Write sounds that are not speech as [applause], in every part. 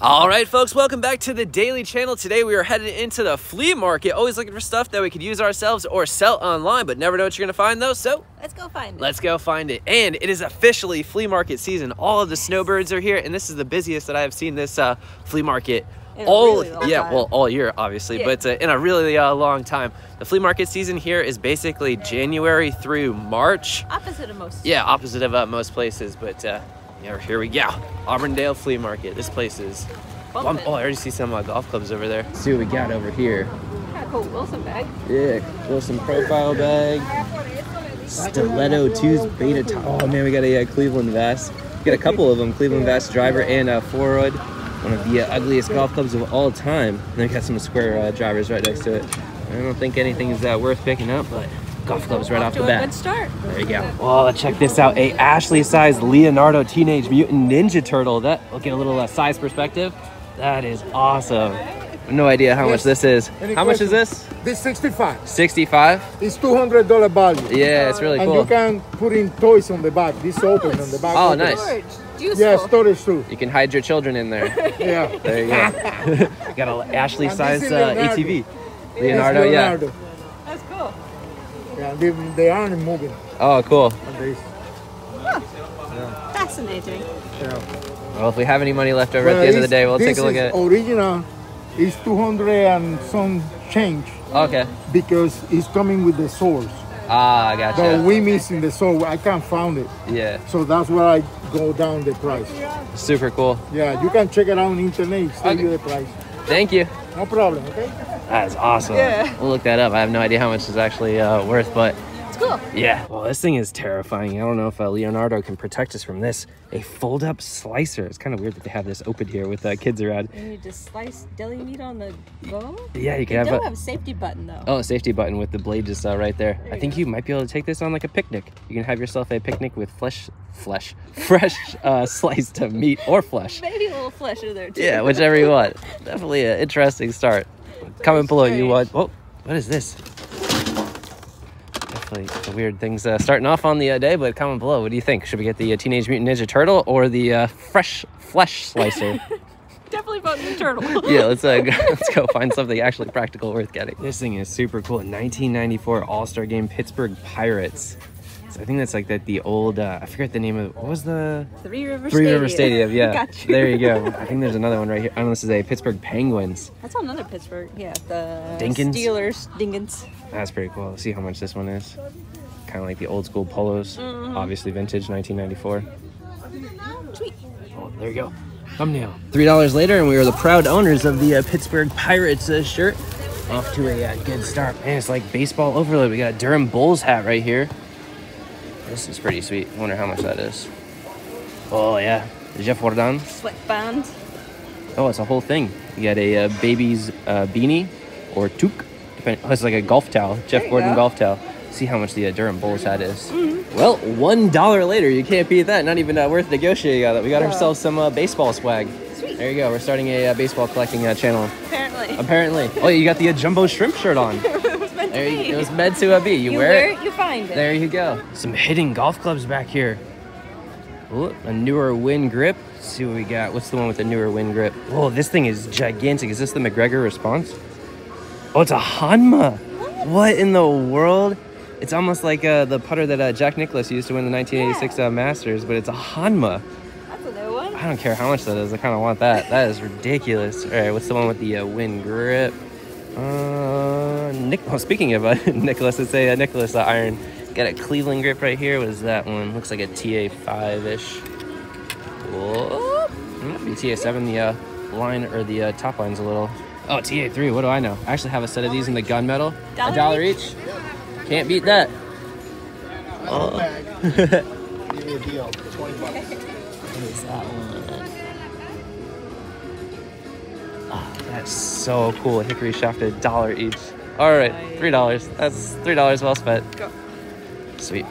All right, folks, welcome back to the Daily Channel. Today we are headed into the flea market, always looking for stuff that we could use ourselves or sell online, but never know what you're gonna find though. So Let's go find it. let's go find it. And it is officially flea market season. All of the snowbirds are here, and this is the busiest that I have seen this uh, flea market In all really yeah, time. well, all year obviously, Yeah. but uh, in a really uh, long time. The flea market season here is basically January through March. Opposite of most. Yeah, opposite of uh, most places, but uh, yeah, here we go. Auburndale Flea Market. This place is. Oh, I'm- oh, I already see some uh, golf clubs over there. Let's see what we got over here. Kind of cool Wilson bag. Yeah, Wilson profile bag. Stiletto 2's beta top. Oh man, we got a uh, Cleveland VAS. We got a couple of them Cleveland VAS driver and a uh, Forwood. One of the uh, ugliest golf clubs of all time. And then we got some square uh, drivers right next to it. I don't think anything is uh, worth picking up, but golf clubs right off to the a bat. good start. There you go. Oh, check this out. A Ashley-sized Leonardo Teenage Mutant Ninja Turtle. That will get a little uh, size perspective. That is awesome. No idea how much this is. Any How much is this? This 65. 65? It's $200 value. Yeah, it's really and cool. you can put in toys on the back. This open on the back. Oh, nice. Storage. Useful. Yeah, storage too. You can hide your children in there. [laughs] Yeah. There you go. [laughs] Got an Ashley-sized uh, ATV. It's Leonardo, yeah. Leonardo. That's cool. Yeah, they, they aren't moving. Oh, cool. And they, Fascinating. yeah. Well, if we have any money left over at the end of the day, we'll take this a look is at it. Original is 200 and some change Okay. because it's coming with the source. Ah, I But gotcha. we missing the source. I can't found it. Yeah, So that's why I go down the price. super cool. Yeah, you can check it out on internet. It's tell Okay. you the price. Thank you. No problem, okay? That is awesome. Yeah. We'll look that up. I have no idea how much it's actually uh, worth, but cool. yeah. Well, this thing is terrifying. I don't know if uh, Leonardo can protect us from this. A fold-up slicer. It's kind of weird that they have this open here with uh, kids around. You need to slice deli meat on the go. Yeah, you can have don't a have a safety button though. oh a safety button with the blade just uh, right there. There I think go. you might be able to take this on like a picnic. You can have yourself a picnic with flesh, flesh, [laughs] fresh uh, sliced meat or flesh. Maybe a little flesh in there too. Yeah, whichever you want. Definitely an interesting start. Comment below you want. Oh, what is this? Definitely the weird things uh, starting off on the uh, day, but comment below. What do you think? Should we get the uh, Teenage Mutant Ninja Turtle or the uh, fresh flesh slicer? [laughs] Definitely voting the turtle. [laughs] yeah, let's uh, go, [laughs] let's go find something actually practical worth getting. This thing is super cool. 1994 All Star Game Pittsburgh Pirates. I think that's like that the old. Uh, I forget the name of. What was the Three River Three Stadium. River Stadium? [laughs] Yeah, you. there you go. I think there's another one right here. I don't know. This is a Pittsburgh Penguins. That's another Pittsburgh. Yeah, the Dinkins? Steelers. Dinkins. That's pretty cool. Let's see how much this one is. Kind of like the old school polos. Obviously vintage, 1994. Sweet. Oh, there you go. Thumbnail. Three dollars later, and we are the proud owners of the uh, Pittsburgh Pirates uh, shirt. Off to a uh, good start. Man, it's like baseball overload. We got a Durham Bulls hat right here. This is pretty sweet. I wonder how much that is. Oh yeah, Jeff Jordan. Sweatband. Oh, it's a whole thing. You got a uh, baby's uh, beanie or toque. Oh, it's like a golf towel. Jeff Gordon go. golf towel. See how much the uh, Durham Bulls hat is. Well, one dollar later, you can't beat that. Not even uh, worth negotiating on that. We got ourselves some uh, baseball swag. Sweet. There you go. We're starting a uh, baseball collecting uh, channel. Apparently. Apparently. Oh, you got the uh, jumbo shrimp shirt on. [laughs] There you, it was meant to uh, be. You, You wear, wear it. you find it. There you go. Some hidden golf clubs back here. Ooh, a newer wind grip. Let's see what we got. What's the one with the newer wind grip? Whoa, this thing is gigantic. Is this the MacGregor Response? Oh, it's a Hanma. What in the world? It's almost like uh, the putter that uh, Jack Nicklaus used to win the 1986 uh, Masters, but it's a Hanma. That's a new one. I don't care how much that is. I kind of want that. That is ridiculous. All right, what's the one with the uh, Winn grip? Nick. Oh, speaking of uh, [laughs] Nicklaus, it's a uh, Nicklaus uh, iron. Got a Cleveland grip right here. What is that one? Looks like a TA5 ish. Whoa. Might be TA7. The uh, line or the uh, top line's a little. Oh, TA3. What do I know? I actually have a set of these in the gunmetal. A Dollar dollar each. Can't beat that. Oh. [laughs] Give me a deal. 20 bucks. [laughs] What is that one? Oh, that's so cool. Hickory shafted, dollar each. All right, three dollars. That's three dollars well spent. Go. Sweet.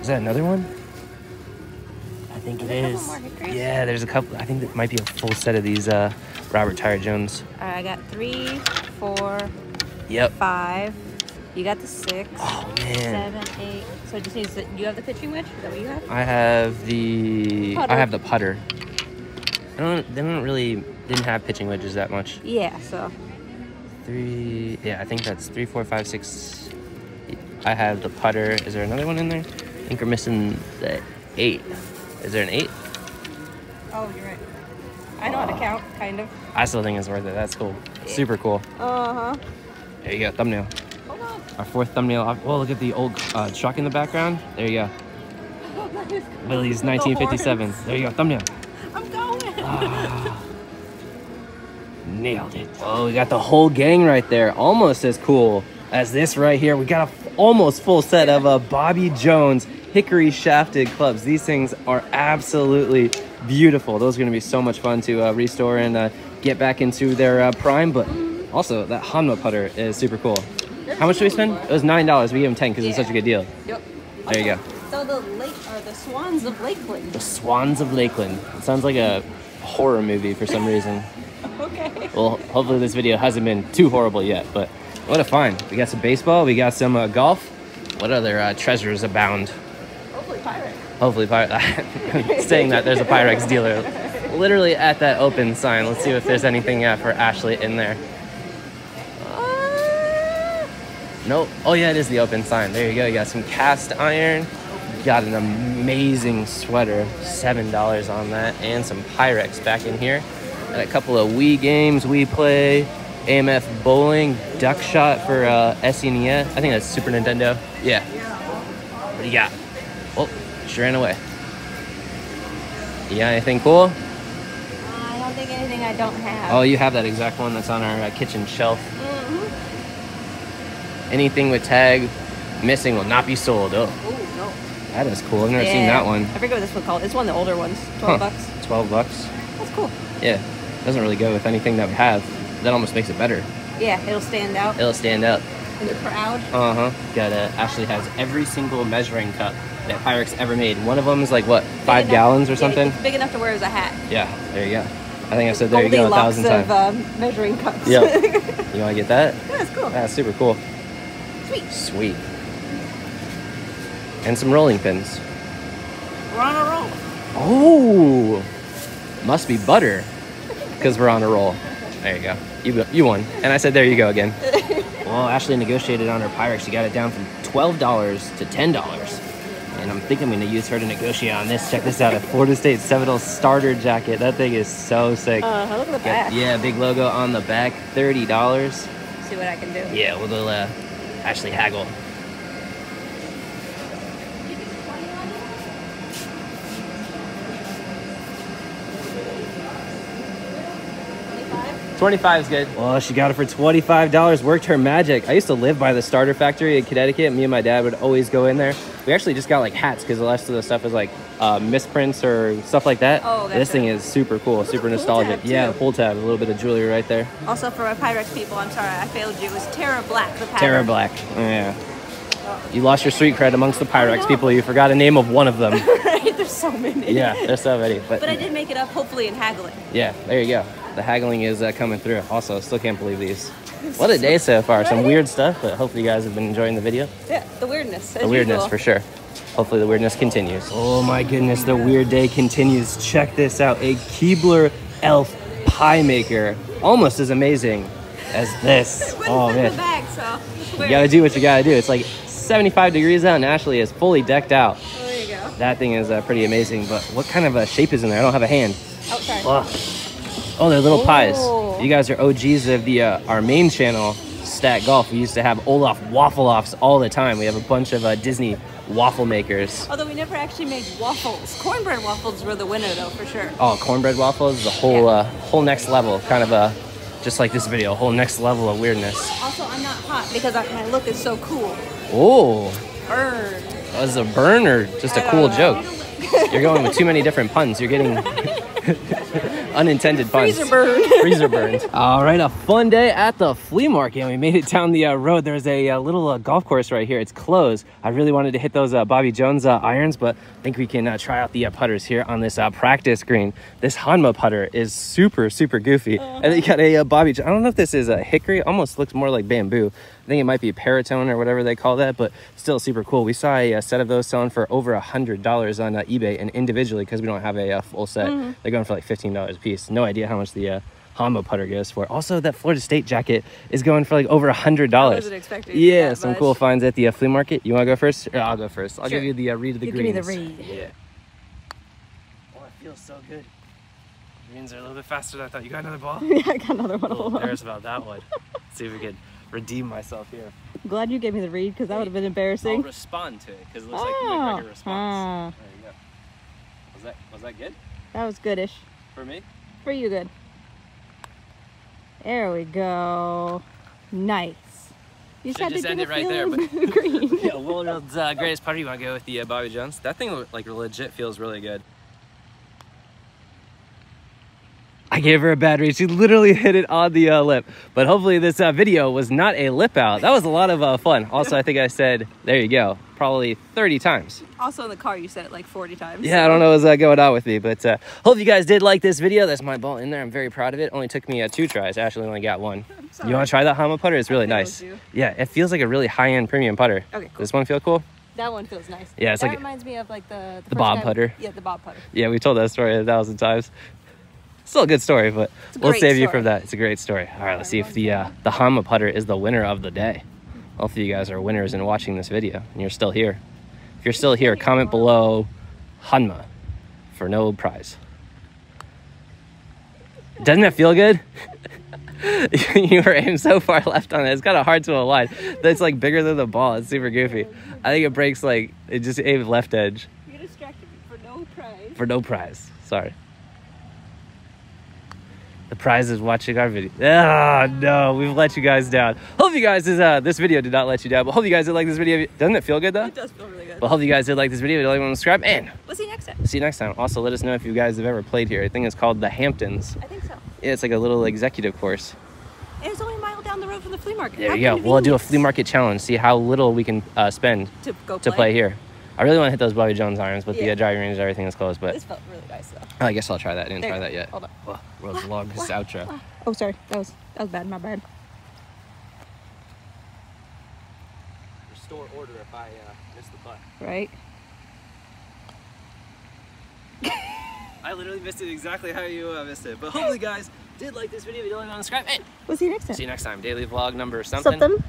Is that another one? I think it is. couple more hickories? Yeah, there's a couple. I think that might be a full set of these uh, Robert Tyre Jones. All right, I got three, four, Yep. five. You got the six, Oh man. seven, eight. So it just needs that. You have the pitching wedge. Is that what you have? I have the. I Putter. have the putter. I don't. They don't really didn't have pitching wedges that much. Yeah, so Three. Yeah, I think that's three, four, five, six. I have the putter. Is there another one in there? I think we're missing the eight. Is there an eight? Oh, you're right. I know how to count, kind of. I still think it's worth it. That's cool. Super cool. Uh huh. There you go. Thumbnail. Hold on. Our fourth thumbnail. Oh, look at the old uh, truck in the background. There you go. [laughs] Willie's 1957. There you go. Thumbnail. I'm going. Ah. Nailed it. Oh, we got the whole gang right there. Almost as cool as this right here. We got a almost full set of uh, Bobby Jones hickory shafted clubs. These things are absolutely beautiful. Those are going to be so much fun to uh, restore and uh, get back into their uh, prime. But also, that Hanma putter is super cool. How much did we spend? It was $9. We gave him 10 because it's Yeah. such a good deal. Yep. There you go. So the lake or the swans of Lakeland. The Swans of Lakeland. It sounds like a horror movie for some reason. Okay. Well, hopefully this video hasn't been too horrible yet, but what a find. We got some baseball, we got some uh, golf. What other uh, treasures abound? Hopefully pirate. Hopefully, [laughs] saying that there's a Pyrex dealer literally at that open sign. Let's see if there's anything uh, for Ashley in there. Uh, nope. Oh, yeah, it is the open sign. There you go. You got some cast iron. You got an amazing sweater. $7 on that. And some Pyrex back in here. And a couple of Wii games we play. AMF bowling, duck shot for uh, SNES. I think that's Super Nintendo. Yeah. What do you got? Oh, she ran away. You got anything cool? I don't think anything I don't have. Oh, you have that exact one that's on our uh, kitchen shelf. Mhm. Anything with tag missing will not be sold. Oh, Ooh, no. that is cool. I've never seen that one. I forget what this one called. It's one of the older ones. Huh. Twelve bucks. 12 bucks. That's cool. Yeah. Doesn't really go with anything that we have. That almost makes it better. Yeah, it'll stand out It'll stand out. in the crowd. Uh huh. Got uh, Ashley has every single measuring cup that Pyrex ever made. One of them is like what, five gallons or yeah, something? it's big enough to wear as a hat. Yeah. There you go. I think I said there you go a thousand of times. uh, measuring cups. Yeah. [laughs] You want to get that? Yeah, That's cool. That's super cool. Sweet. Sweet. And some rolling pins. We're on a roll. Oh, must be butter, because we're on a roll. There you go. You you won. And I said, there you go again. [laughs] well, Ashley negotiated on her Pyrex. She got it down from twelve dollars to ten dollars. And I'm thinking I'm going to use her to negotiate on this. Check this out, a Florida State Seminole starter jacket. That thing is so sick. Uh, look at the back. yeah, big logo on the back, thirty dollars. See what I can do. Yeah, we'll uh, Ashley haggle. Twenty-five is good. Well, she got it for twenty-five dollars. Worked her magic. I used to live by the starter factory in Connecticut. Me and my dad would always go in there. We actually just got like hats because the rest of the stuff is like uh, misprints or stuff like that. Oh, this thing is super cool, super nostalgic. tab, Yeah, too. the pull tab, a little bit of jewelry right there. Also, for my Pyrex people, I'm sorry, I failed you. It was Terra Black, the pattern. Terra Black. Yeah. You lost your street cred amongst the Pyrex people. You forgot a name of one of them. [laughs] right? There's so many. yeah, there's so many. But, But I did make it up, hopefully, in haggling. yeah, there you go. The haggling is uh, coming through. Also, still can't believe these. What a day so far. Some weird stuff, but hopefully you guys have been enjoying the video. Yeah, the weirdness. The weirdness for sure. Hopefully the weirdness continues. Oh my goodness, the weird day continues. Check this out. A Keebler elf pie maker. Almost as amazing as this. Wouldn't Oh fit in man. the bag, so. You gotta do what you gotta do. It's like 75 degrees out and Ashley is fully decked out. Oh, there you go. That thing is uh, pretty amazing, but what kind of a shape is in there? I don't have a hand. Oh, sorry. Ugh. Oh, they're little pies. Oh. You guys are OGs of the uh, our main channel, Stacked Golf. We used to have Olaf waffle offs all the time. We have a bunch of uh, Disney waffle makers. Although we never actually made waffles. Cornbread waffles were the winner, though, for sure. Oh, cornbread waffles, is the whole Yeah. uh, whole next level, kind of a just like this video, a whole next level of weirdness. Also, I'm not hot because I, my look is so cool. Oh, Burn. was a burn or just a cool don't joke? You're going with too many different puns. You're getting [laughs] unintended puns. Freezer burn. [laughs] Freezer burns. All right, a fun day at the flea market. And we made it down the uh, road. There's a, uh little uh, golf course right here. It's closed. I really wanted to hit those uh, Bobby Jones uh, irons, but I think we can uh, try out the uh, putters here on this uh, practice green. This Hanma putter is super, super goofy. And then you got a uh, Bobby. Jo- I don't know if this is a hickory. Almost looks more like bamboo. I think it might be a Pyratone or whatever they call that, but still super cool. We saw a, uh set of those selling for over a hundred dollars on uh, eBay, and individually because we don't have a, uh full set, Mm-hmm. they're going for like fifteen dollars a piece. No idea how much the uh, Hama putter goes for. Also, that Florida State jacket is going for like over a hundred dollars. Yeah, some much. cool finds at the uh, flea market. You want to go first? Or I'll go first. I'll Sure. give you the uh, read of the You give me the read. Yeah. Oh, it feels so good. Greens are a little bit faster than I thought. You got another ball? [laughs] yeah, I got another one. a little Hold on. embarrassed about that one. see if we can redeem myself here. I'm glad you gave me the read because that would have been embarrassing. I'll respond to it because it looks like you make Oh, like a response. ah. There you go. Was that was that good That was goodish. for me? For you, good. There we go. Nice. You Should just end it right there, But [laughs] green. [laughs] Yeah, world's uh, greatest party. You want to go with the uh, Bobby Jones? That thing like legit feels really good. I gave her a bad read. She literally [laughs] hit it on the uh, lip. But hopefully this uh, video was not a lip out. That was a lot of uh, fun. Also, I think I said, there you go, probably 30 times. Also in the car, you said it like 40 times. Yeah, I don't know what's uh, going on with me, but uh, hope you guys did like this video. That's my ball in there. I'm very proud of it. Only took me uh, two tries. Ashley only got one. [laughs] You want to try that Hama putter? It's really nice. do. Yeah, it feels like a really high-end premium putter. Okay, cool. This one feel cool? That one feels nice. Yeah, it's that like- reminds me of like the The first bob time- putter. Yeah, the bob putter. Yeah, we told that story a thousand times. Still a good story, but we'll save you from that. It's a great story. All right, let's see if the uh, the Hama putter is the winner of the day. Hopefully, you guys are winners in watching this video, and you're still here. If you're still here, comment below Hanma for no prize. Doesn't that feel good? [laughs] you were aimed so far left on it. It's kind of hard to align. That's like bigger than the ball. It's super goofy. I think it breaks like it just aimed left edge You distracted me for no prize. for no prize. Sorry. The prize is watching our video. Ah, no, we've let you guys down. Hope you guys is uh this video did not let you down, but hope you guys did like this video. Doesn't it feel good though? It does feel really good. Well, hope you guys did like this video. Don't like, one subscribe, and we'll see you next time. see you next time. Also, let us know if you guys have ever played here. I think it's called the Hamptons. I think so. Yeah, it's like a little executive course. And it's only a mile down the road from the flea market. There you go. We'll do a flea market challenge. See how little we can uh, spend to go to play here. I really want to hit those Bobby Jones irons, but the Yeah. uh, driving range, everything is closed. But This felt really nice though. I guess I'll try that. I didn't There try that yet. Hold on. Oh, world's longest outro. Oh, sorry. That was that was bad. My bad. Restore order if I uh, miss the putt. Right. [laughs] I literally missed it exactly how you uh, missed it. But hopefully, guys did like this video. If you don't like, subscribe. And We'll see you next time. see you next time. Daily vlog number something. Something.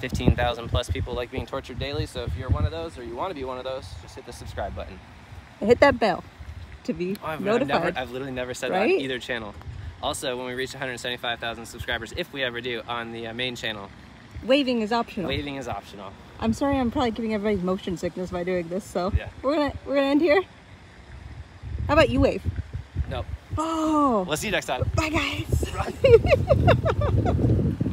15,000 plus people like being tortured daily. So if you're one of those or you want to be one of those, just hit the subscribe button. Hit that bell to be Oh, I've, I've never, I've literally never said that on either channel. Also, when we reach 175,000 subscribers, if we ever do, on the uh, main channel, Waving is optional. waving is optional. I'm sorry. I'm probably giving everybody motion sickness by doing this. So Yeah. we're gonna we're gonna end here. How about you wave? Nope. Oh. We'll see you next time. Bye guys. [laughs]